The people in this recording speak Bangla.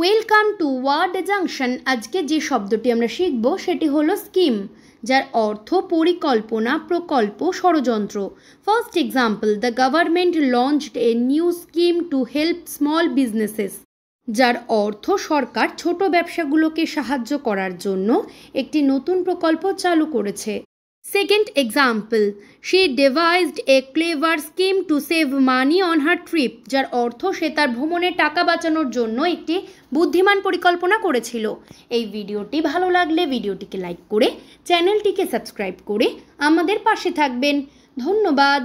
ওয়েলকাম টু ওয়ার্ড জাংশন আজকে যে শব্দটি আমরা শিখব, সেটি হলো স্কিম যার অর্থ পরিকল্পনা, প্রকল্প, ষড়যন্ত্র। First example the government launched a new scheme to help small businesses যার অর্থ সরকার ছোট ব্যবসাগুলোকে সাহায্য করার জন্য একটি নতুন প্রকল্প চালু করেছে। Second example she devised a clever scheme to save money on her trip যার অর্থ সে তার ভ্রমণে টাকা বাঁচানোর জন্য একটি বুদ্ধিমান পরিকল্পনা করেছিল। এই ভিডিওটি ভালো লাগলে ভিডিওটিকে লাইক করে চ্যানেলটিকে সাবস্ক্রাইব করে আমাদের পাশে থাকবেন। ধন্যবাদ।